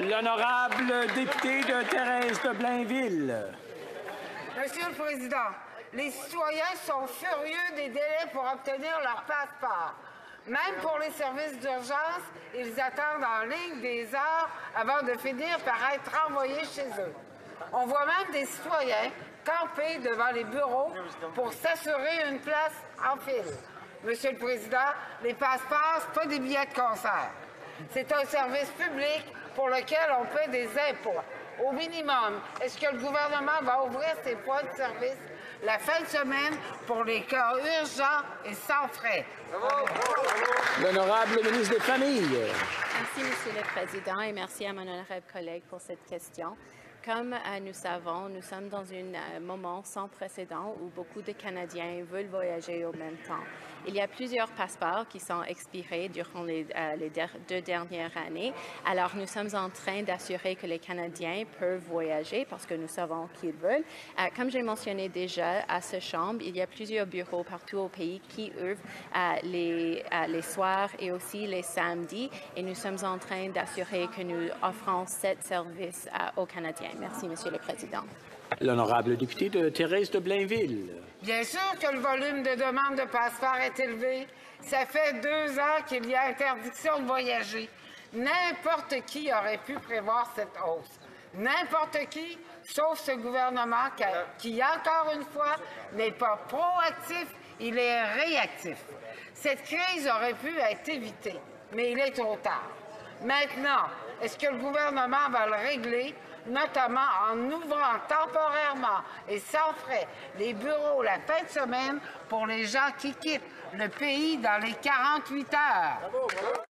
L'honorable député de Thérèse de Blainville. Monsieur le Président, les citoyens sont furieux des délais pour obtenir leur passeport. Même pour les services d'urgence, ils attendent en ligne des heures avant de finir par être renvoyés chez eux. On voit même des citoyens camper devant les bureaux pour s'assurer une place en file. Monsieur le Président, les passeports, pas des billets de concert. C'est un service public pour lequel on paie des impôts. Au minimum, est-ce que le gouvernement va ouvrir ses points de service la fin de semaine pour les cas urgents et sans frais? L'honorable ministre des Familles. Merci, Monsieur le Président, et merci à mon honorable collègue pour cette question. Comme euh, nous savons, nous sommes dans un euh, moment sans précédent où beaucoup de Canadiens veulent voyager au même temps. Il y a plusieurs passeports qui sont expirés durant les, euh, deux dernières années. Alors, nous sommes en train d'assurer que les Canadiens peuvent voyager parce que nous savons qu'ils veulent. comme j'ai mentionné déjà à ce chambre, il y a plusieurs bureaux partout au pays qui ouvrent les, les soirs et aussi les samedis. Et nous sommes en train d'assurer que nous offrons cet service aux Canadiens. Merci, Monsieur le Président. L'honorable député de Thérèse de Blainville. Bien sûr que le volume de demandes de passeport est élevé. Ça fait deux ans qu'il y a interdiction de voyager. N'importe qui aurait pu prévoir cette hausse. N'importe qui, sauf ce gouvernement qui, encore une fois, n'est pas proactif, il est réactif. Cette crise aurait pu être évitée, mais il est trop tard. Maintenant, est-ce que le gouvernement va le régler? Notamment en ouvrant temporairement et sans frais les bureaux la fin de semaine pour les gens qui quittent le pays dans les 48 heures.